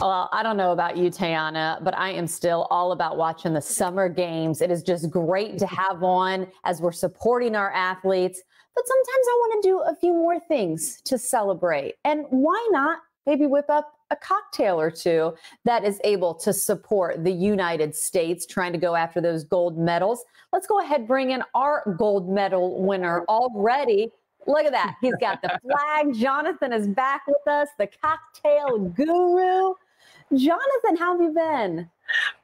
Well, I don't know about you, Tayana, but I am still all about watching the summer games. It is just great to have on as we're supporting our athletes. But sometimes I want to do a few more things to celebrate. And why not maybe whip up a cocktail or two that is able to support the United States trying to go after those gold medals? Let's go ahead bring in our gold medal winner already. Look at that. He's got the flag. Jonathan is back with us, the cocktail guru. Jonathan, how have you been?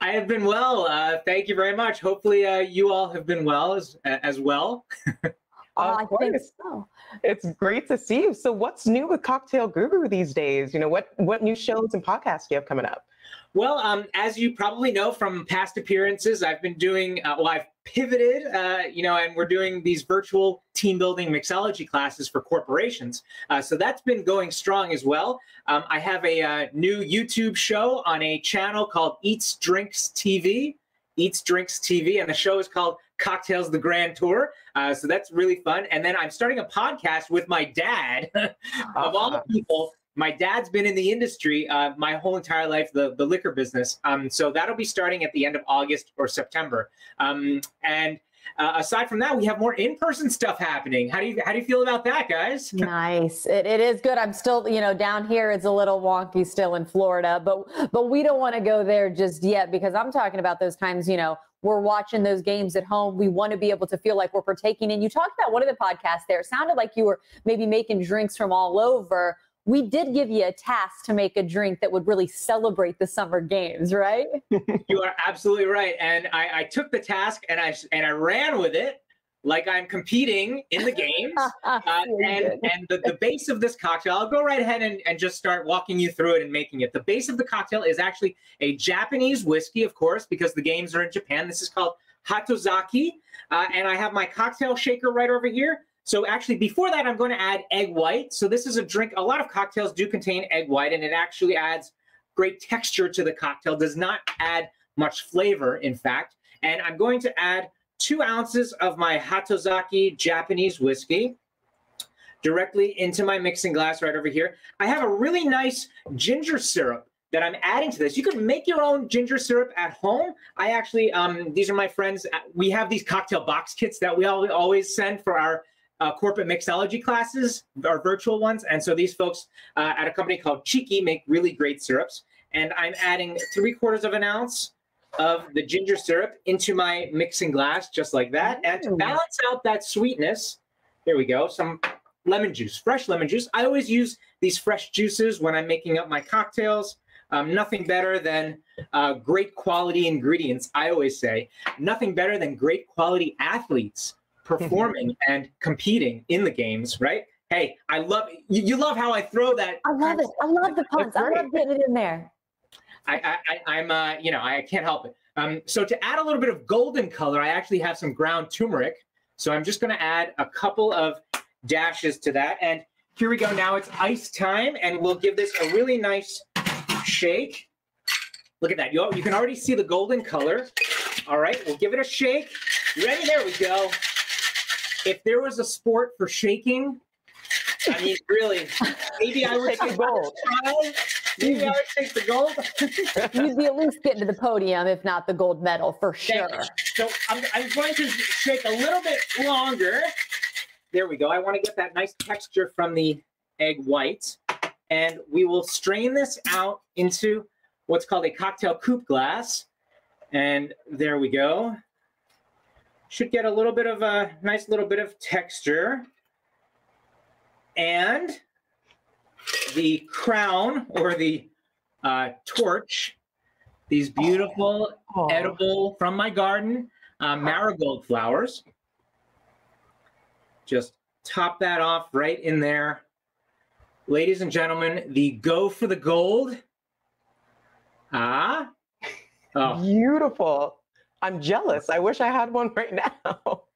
I have been well. Uh, thank you very much. Hopefully, uh, you all have been well as as well. Oh, I think so. It's great to see you. So, what's new with Cocktail Guru these days? You know, what what new shows and podcasts do you have coming up? Well, um, as you probably know from past appearances, I've been doing, uh, well, I've pivoted, uh, you know, and we're doing these virtual team building mixology classes for corporations. Uh, so that's been going strong as well. Um, I have a uh, new YouTube show on a channel called Eats Drinks TV. Eats Drinks TV, and the show is called Cocktails the Grand Tour. Uh, so that's really fun. And then I'm starting a podcast with my dad, of all people, my dad's been in the industry uh, my whole entire life, the, the liquor business. Um, so that'll be starting at the end of August or September. Um, and uh, aside from that, we have more in-person stuff happening. How do you how do you feel about that, guys? Nice. It, it is good. I'm still, you know, down here it's a little wonky still in Florida, but but we don't want to go there just yet because I'm talking about those times, you know, we're watching those games at home. We want to be able to feel like we're partaking. And you talked about one of the podcasts there. It sounded like you were maybe making drinks from all over we did give you a task to make a drink that would really celebrate the summer games, right? you are absolutely right. And I, I, took the task and I and I ran with it like I'm competing in the games. uh, and and the, the base of this cocktail, I'll go right ahead and, and just start walking you through it and making it. The base of the cocktail is actually a Japanese whiskey, of course, because the games are in Japan. This is called Hatozaki. Uh, and I have my cocktail shaker right over here. So actually, before that, I'm going to add egg white. So this is a drink. A lot of cocktails do contain egg white, and it actually adds great texture to the cocktail. Does not add much flavor, in fact. And I'm going to add two ounces of my Hatozaki Japanese whiskey directly into my mixing glass right over here. I have a really nice ginger syrup that I'm adding to this. You can make your own ginger syrup at home. I actually, um, these are my friends. We have these cocktail box kits that we always send for our uh, corporate mixology classes, our virtual ones. And so these folks uh, at a company called Cheeky make really great syrups. And I'm adding three quarters of an ounce of the ginger syrup into my mixing glass, just like that. And to balance out that sweetness, there we go, some lemon juice, fresh lemon juice. I always use these fresh juices when I'm making up my cocktails. Um, nothing better than uh, great quality ingredients, I always say. Nothing better than great quality athletes performing and competing in the games, right? Hey, I love you, you love how I throw that. I love it. I love the puns. I love getting it in there. I, I, I'm, uh, you know, I can't help it. Um, so to add a little bit of golden color, I actually have some ground turmeric. So I'm just going to add a couple of dashes to that. And here we go. Now it's ice time, and we'll give this a really nice shake. Look at that. You, you can already see the golden color. All right, we'll give it a shake. Ready? There we go if there was a sport for shaking, I mean, really, maybe I would take the gold. Maybe I would take the gold. You'd be at least getting to the podium, if not the gold medal, for sure. So I'm, I'm going to shake a little bit longer. There we go. I want to get that nice texture from the egg white. And we will strain this out into what's called a cocktail coupe glass. And there we go should get a little bit of a nice little bit of texture. And the crown or the uh, torch, these beautiful oh. edible from my garden uh, marigold flowers. Just top that off right in there. Ladies and gentlemen, the go for the gold. Ah. Oh. Beautiful. I'm jealous. I wish I had one right now.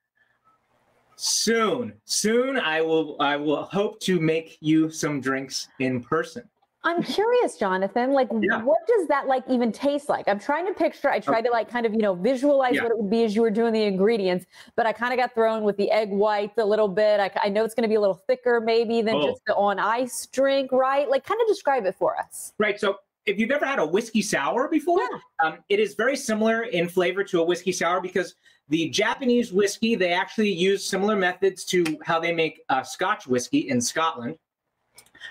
Soon, soon I will I will hope to make you some drinks in person. I'm curious, Jonathan, like yeah. what does that like even taste like? I'm trying to picture, I tried okay. to like kind of, you know, visualize yeah. what it would be as you were doing the ingredients, but I kind of got thrown with the egg whites a little bit. I, I know it's going to be a little thicker maybe than oh. just the on ice drink, right? Like kind of describe it for us. Right. So if you've ever had a whiskey sour before, Yeah. um, it is very similar in flavor to a whiskey sour because the Japanese whiskey they actually use similar methods to how they make uh, Scotch whiskey in Scotland.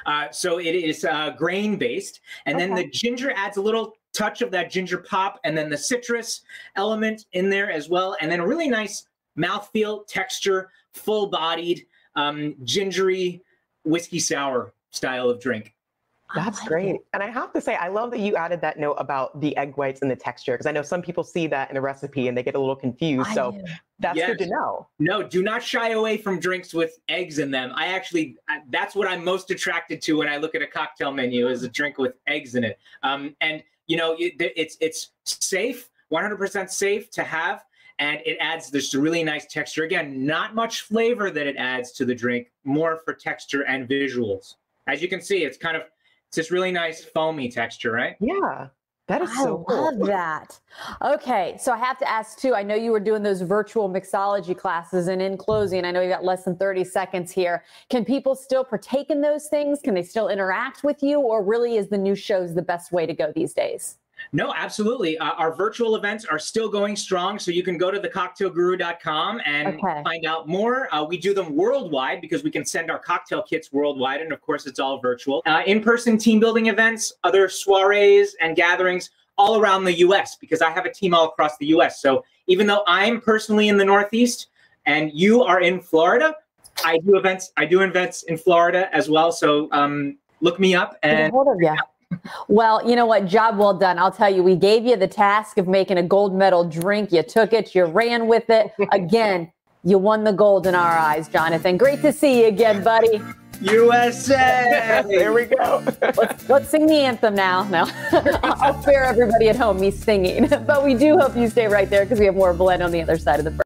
Uh, so it is uh, grain based, and then the ginger adds a little touch of that ginger pop, and then the citrus element in there as well, and then a really nice mouthfeel, texture, full bodied, um, gingery whiskey sour style of drink. I That's like great. it. And I have to say, I love that you added that note about the egg whites and the texture, because I know some people see that in a recipe and they get a little confused. I so do. that's good to know. No, do not shy away from drinks with eggs in them. I actually, I- that's what I'm most attracted to when I look at a cocktail menu is a drink with eggs in it. Um, and you know, it, it's it's safe, 100% safe to have, and it adds this really nice texture. Again, not much flavor that it adds to the drink, more for texture and visuals. As you can see, it's kind of it's this really nice foamy texture, right? Yeah. That is I so cool. love that. Okay, so I have to ask too. I know you were doing those virtual mixology classes, and in closing, I know you got less than 30 seconds here. Can people still partake in those things? Can they still interact with you, or really is the new shows the best way to go these days? No, absolutely. Uh, our virtual events are still going strong. So you can go to thecocktailguru.com and Okay. find out more. Uh, we do them worldwide because we can send our cocktail kits worldwide. And of course, it's all virtual. Uh, in person team building events, other soirees and gatherings all around the US because I have a team all across the US. So even though I'm personally in the Northeast and you are in Florida, I do events. I do events in Florida as well. So um, look me up and hold of you. Well, you know what? Job well done. I'll tell you, we gave you the task of making a gold medal drink. You took it, you ran with it. Again, you won the gold in our eyes, Jonathan. Great to see you again, buddy. USA. there we go. Let's sing the anthem now. No, I'll spare everybody at home me singing. But we do hope you stay right there because we have more blend on the other side of the break.